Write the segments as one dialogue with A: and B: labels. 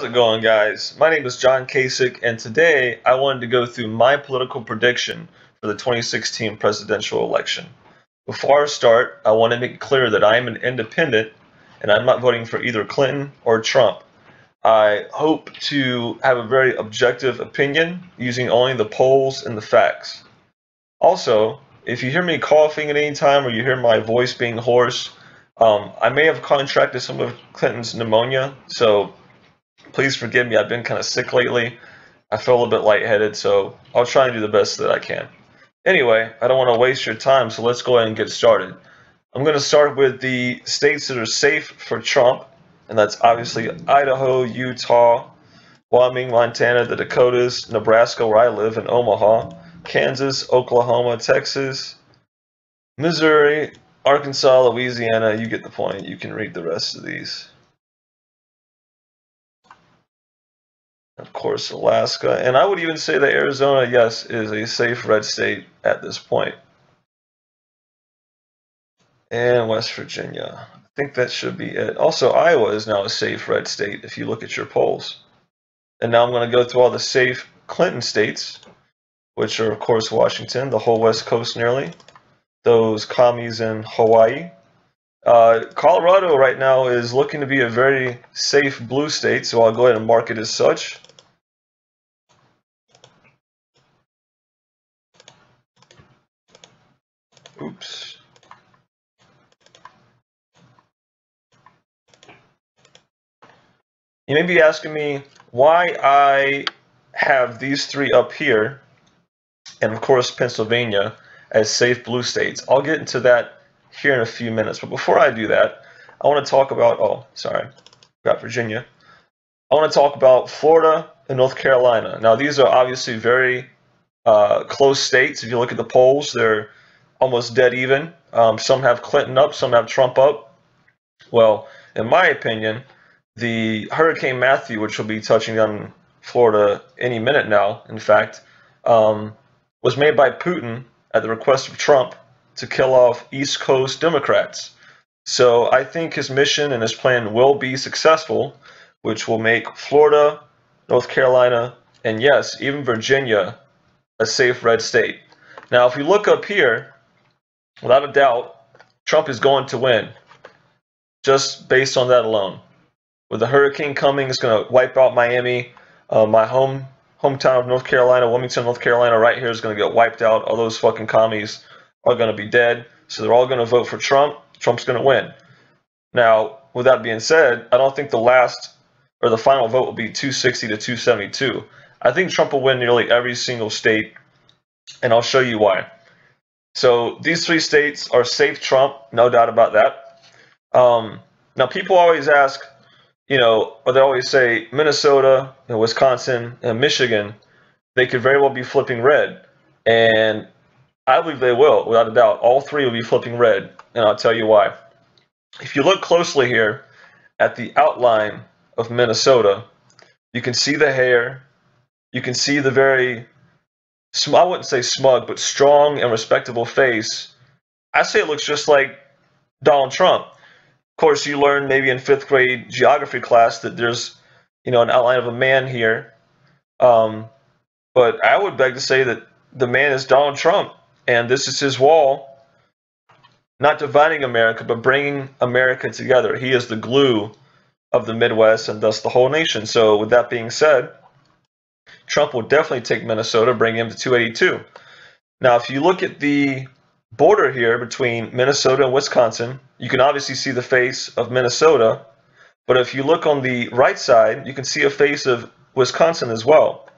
A: How's it going, guys? My name is John Kasich, and today I wanted to go through my political prediction for the 2016 presidential election. Before I start, I want to make clear that I am an independent and I'm not voting for either Clinton or Trump. I hope to have a very objective opinion using only the polls and the facts. Also, if you hear me coughing at any time or you hear my voice being hoarse, um, I may have contracted some of Clinton's pneumonia, so please forgive me. I've been kind of sick lately. I feel a little bit lightheaded, so I'll try and do the best that I can. Anyway, I don't want to waste your time, so let's go ahead and get started. I'm going to start with the states that are safe for Trump, and that's obviously Idaho, Utah, Wyoming, Montana, the Dakotas, Nebraska, where I live, in Omaha, Kansas, Oklahoma, Texas, Missouri, Arkansas, Louisiana. You get the point. You can read the rest of these. Of course, Alaska. And I would even say that Arizona, yes, is a safe red state at this point. And West Virginia. I think that should be it. Also, Iowa is now a safe red state if you look at your polls. And now I'm going to go through all the safe Clinton states, which are, of course, Washington, the whole West Coast nearly, those commies in Hawaii. Uh, Colorado right now is looking to be a very safe blue state, so I'll go ahead and mark it as such. You may be asking me why I have these three up here, and of course Pennsylvania, as safe blue states. I'll get into that here in a few minutes. But before I do that, I want to talk about, oh, sorry, got Virginia. I want to talk about Florida and North Carolina. Now, these are obviously very uh, close states. If you look at the polls, they're almost dead even. Um, some have Clinton up, some have Trump up. Well, in my opinion, the Hurricane Matthew, which will be touching on Florida any minute now, in fact, um, was made by Putin at the request of Trump to kill off East Coast Democrats. So I think his mission and his plan will be successful, which will make Florida, North Carolina, and yes, even Virginia a safe red state. Now, if we look up here, without a doubt, Trump is going to win just based on that alone. With the hurricane coming, it's going to wipe out Miami. Uh, my home hometown of North Carolina, Wilmington, North Carolina, right here is going to get wiped out. All those fucking commies are going to be dead. So they're all going to vote for Trump. Trump's going to win. Now, with that being said, I don't think the last or the final vote will be 260 to 272. I think Trump will win nearly every single state, and I'll show you why. So these three states are safe Trump, no doubt about that. Um, now, people always ask, you know, or they always say Minnesota and Wisconsin and Michigan, they could very well be flipping red. And I believe they will, without a doubt. All three will be flipping red, and I'll tell you why. If you look closely here at the outline of Minnesota, you can see the hair, you can see the very I wouldn't say smug, but strong and respectable face. I say it looks just like Donald Trump. Course, you learn maybe in fifth grade geography class that there's, you know, an outline of a man here. Um, but I would beg to say that the man is Donald Trump, and this is his wall. Not dividing America, but bringing America together. He is the glue of the Midwest and thus the whole nation. So, with that being said, Trump will definitely take Minnesota, bring him to 282. Now, if you look at the border here between Minnesota and Wisconsin, you can obviously see the face of Minnesota. But if you look on the right side, you can see a face of Wisconsin as well.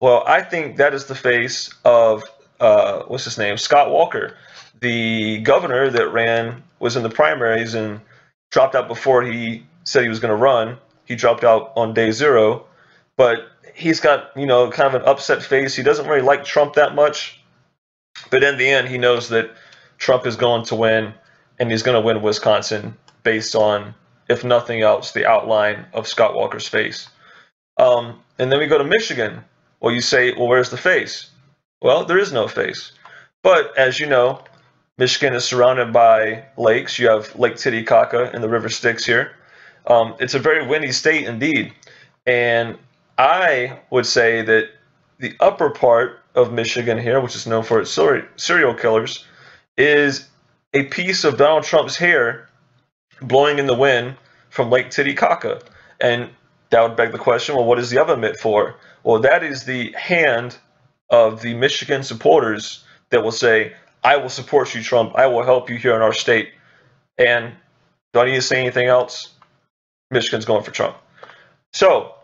A: Well, I think that is the face of, uh, what's his name, Scott Walker, the governor that ran, was in the primaries and dropped out before he said he was going to run. He dropped out on day zero. But he's got, you know, kind of an upset face. He doesn't really like Trump that much. But in the end, he knows that Trump is going to win, and he's going to win Wisconsin based on, if nothing else, the outline of Scott Walker's face. Um, and then we go to Michigan. Well, you say, well, where's the face? Well, there is no face. But as you know, Michigan is surrounded by lakes. You have Lake Titicaca and the River Styx here. Um, it's a very windy state indeed. And I would say that the upper part of Michigan here, which is known for its serial killers, is a piece of Donald Trump's hair blowing in the wind from Lake Titicaca. And that would beg the question well, what is the other mitt for? Well, that is the hand of the Michigan supporters that will say, I will support you, Trump. I will help you here in our state. And do I need to say anything else? Michigan's going for Trump. So,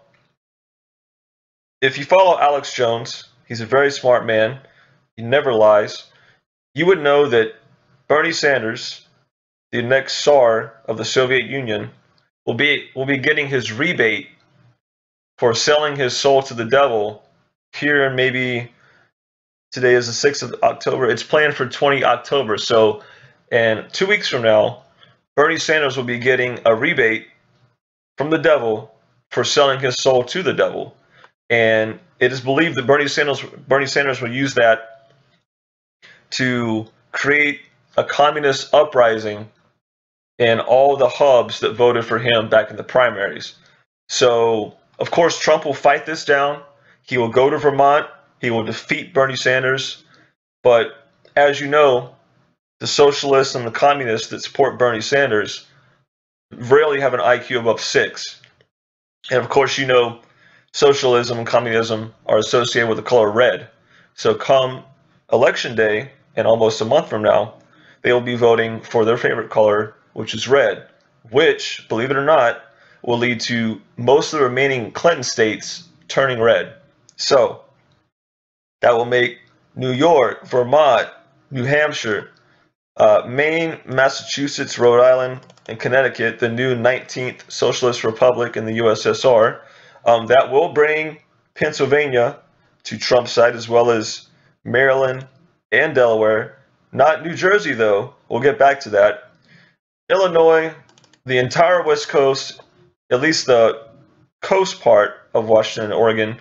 A: if you follow Alex Jones, he's a very smart man. He never lies. You would know that Bernie Sanders, the next Tsar of the Soviet Union, will be will be getting his rebate for selling his soul to the devil here maybe today is the 6th of October. It's planned for 20 October. So, and two weeks from now, Bernie Sanders will be getting a rebate from the devil for selling his soul to the devil. And it is believed that Bernie Sanders Bernie Sanders will use that to create a communist uprising in all the hubs that voted for him back in the primaries. So, of course, Trump will fight this down. He will go to Vermont. He will defeat Bernie Sanders. But as you know, the socialists and the communists that support Bernie Sanders rarely have an IQ above six. And of course, you know, socialism and communism are associated with the color red. So come election day, and almost a month from now, they will be voting for their favorite color, which is red, which, believe it or not, will lead to most of the remaining Clinton states turning red. So that will make New York, Vermont, New Hampshire, uh, Maine, Massachusetts, Rhode Island, and Connecticut the new 19th Socialist Republic in the USSR. Um, that will bring Pennsylvania to Trump's side as well as Maryland and Delaware. Not New Jersey, though. We'll get back to that. Illinois, the entire West Coast, at least the coast part of Washington and Oregon,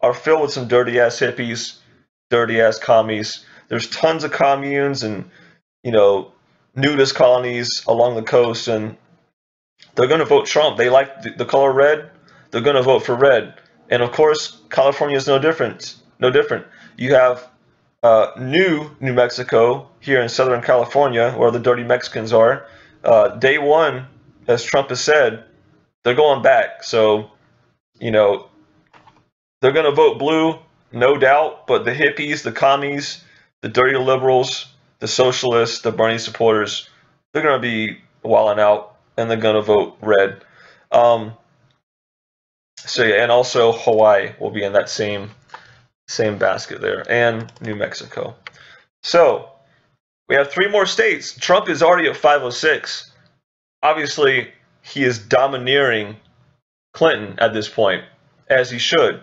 A: are filled with some dirty ass hippies, dirty ass commies. There's tons of communes and, you know, nudist colonies along the coast, and they're going to vote Trump. They like the, color red. They're going to vote for red. And of course, California is no different. No different. You have uh, new New Mexico here in Southern California, where the dirty Mexicans are. Uh, day one, as Trump has said, they're going back. So, you know, they're going to vote blue, no doubt. But the hippies, the commies, the dirty liberals, the socialists, the Bernie supporters, they're going to be walling out and they're going to vote red. Um, so yeah, and also Hawaii will be in that same same basket there, and New Mexico. So we have three more states. Trump is already at 506. Obviously, he is domineering Clinton at this point, as he should.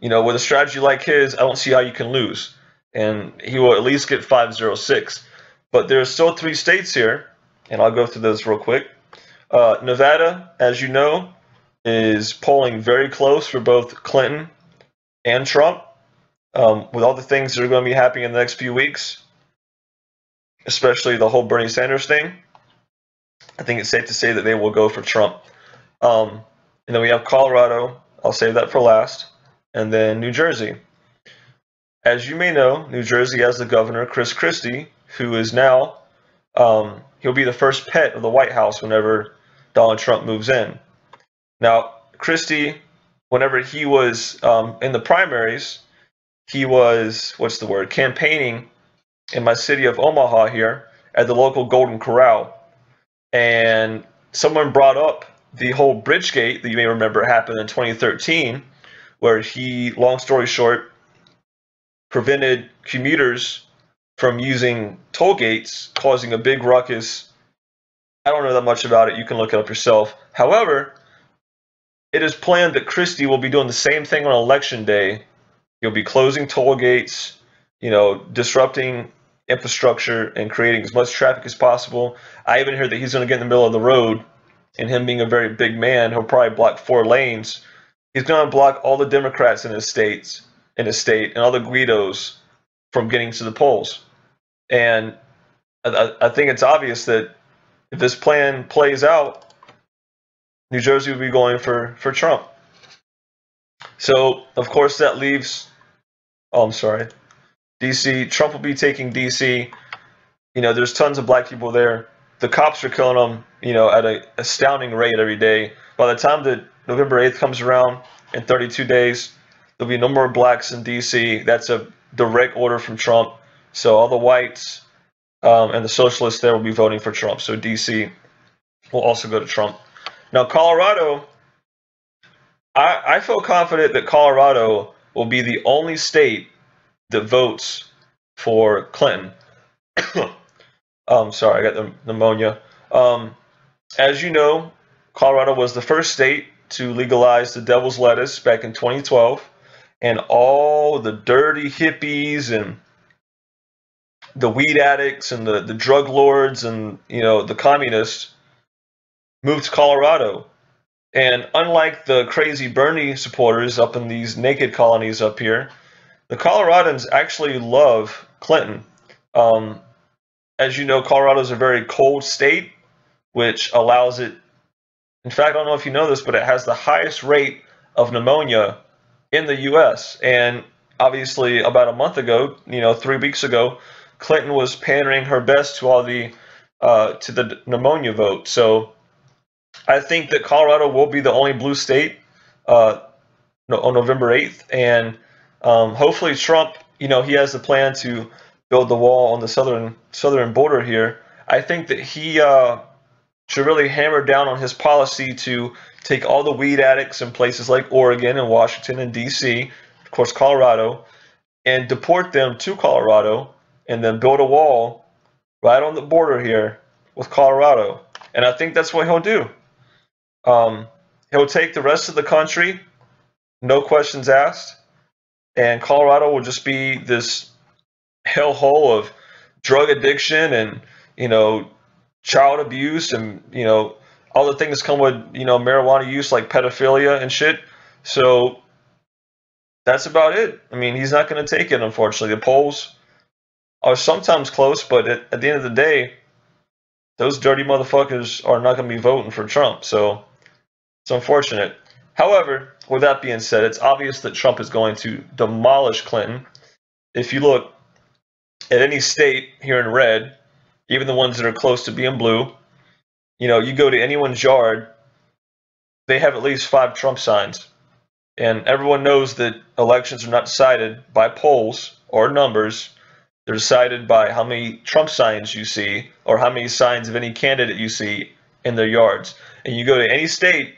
A: You know, with a strategy like his, I don't see how you can lose. And he will at least get 506. But there are still three states here, and I'll go through those real quick. Uh, Nevada, as you know, is polling very close for both Clinton and Trump. Um, with all the things that are going to be happening in the next few weeks, especially the whole Bernie Sanders thing, I think it's safe to say that they will go for Trump. Um, and then we have Colorado. I'll save that for last. And then New Jersey. As you may know, New Jersey has the governor, Chris Christie, who is now, um, he'll be the first pet of the White House whenever Donald Trump moves in. Now, Christie, whenever he was um, in the primaries, he was, what's the word, campaigning in my city of Omaha here at the local Golden Corral. And someone brought up the whole Bridgegate that you may remember happened in 2013, where he, long story short, prevented commuters from using toll gates, causing a big ruckus. I don't know that much about it. You can look it up yourself. However, it is planned that Christie will be doing the same thing on election day. He'll be closing toll gates, you know, disrupting infrastructure and creating as much traffic as possible. I even heard that he's going to get in the middle of the road, and him being a very big man, he'll probably block four lanes. He's going to block all the Democrats in his states, in his state, and all the Guidos from getting to the polls. And I, I think it's obvious that if this plan plays out, New Jersey will be going for, for Trump. So, of course, that leaves. Oh, I'm sorry. DC. Trump will be taking DC. You know, there's tons of black people there. The cops are killing them, you know, at an astounding rate every day. By the time that November 8th comes around in 32 days, there'll be no more blacks in DC. That's a direct order from Trump. So all the whites um, and the socialists there will be voting for Trump. So DC will also go to Trump. Now, Colorado, I, I feel confident that Colorado will be the only state that votes for Clinton. um, sorry, I got the pneumonia. Um, as you know, Colorado was the first state to legalize the devil's lettuce back in 2012, and all the dirty hippies and the weed addicts and the, the drug lords and you know the communists moved to Colorado. And unlike the crazy Bernie supporters up in these naked colonies up here, the Coloradans actually love Clinton. Um, as you know, Colorado is a very cold state, which allows it. In fact, I don't know if you know this, but it has the highest rate of pneumonia in the U.S. And obviously, about a month ago, you know, three weeks ago, Clinton was pandering her best to all the uh, to the pneumonia vote. So I think that Colorado will be the only blue state uh, on November 8th, and um, hopefully Trump, you know, he has the plan to build the wall on the southern southern border here. I think that he uh, should really hammer down on his policy to take all the weed addicts in places like Oregon and Washington and D.C., of course Colorado, and deport them to Colorado, and then build a wall right on the border here with Colorado. And I think that's what he'll do. Um, he'll take the rest of the country, no questions asked, and Colorado will just be this hellhole of drug addiction and you know child abuse and you know all the things come with you know marijuana use like pedophilia and shit. So that's about it. I mean, he's not going to take it. Unfortunately, the polls are sometimes close, but at, at the end of the day, those dirty motherfuckers are not going to be voting for Trump. So it's unfortunate. However, with that being said, it's obvious that Trump is going to demolish Clinton. If you look at any state here in red, even the ones that are close to being blue, you know, you go to anyone's yard, they have at least five Trump signs. And everyone knows that elections are not decided by polls or numbers. They're decided by how many Trump signs you see or how many signs of any candidate you see in their yards. And you go to any state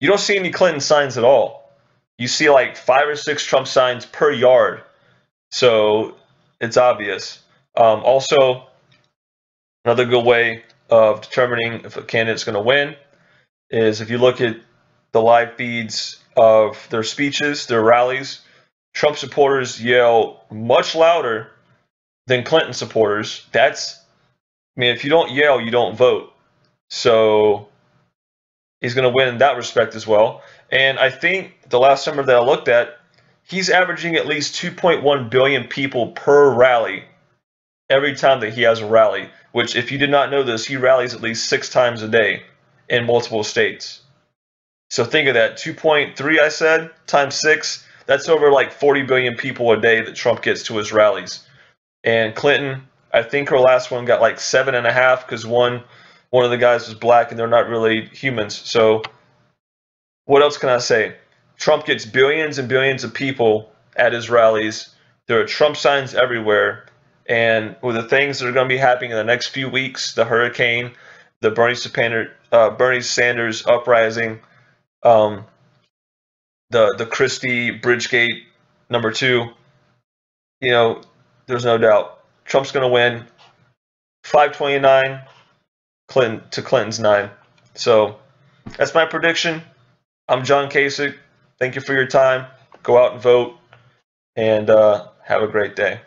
A: you don't see any Clinton signs at all. You see like five or six Trump signs per yard. So it's obvious. Um, also, another good way of determining if a candidate's going to win is if you look at the live feeds of their speeches, their rallies, Trump supporters yell much louder than Clinton supporters. That's, I mean, if you don't yell, you don't vote. So he's going to win in that respect as well. And I think the last number that I looked at, he's averaging at least 2.1 billion people per rally every time that he has a rally. Which, if you did not know this, he rallies at least six times a day in multiple states. So think of that 2.3, I said, times six. That's over like 40 billion people a day that Trump gets to his rallies. And Clinton, I think her last one got like seven and a half because one one of the guys was black and they're not really humans. So what else can I say? Trump gets billions and billions of people at his rallies. There are Trump signs everywhere. And with the things that are going to be happening in the next few weeks, the hurricane, the Bernie, Sanders, uh, Bernie Sanders uprising, um, the the Christie Bridgegate number two, you know, there's no doubt Trump's going to win. 529 Clinton to Clinton's nine. So that's my prediction. I'm John Kasich. Thank you for your time. Go out and vote, and uh, have a great day.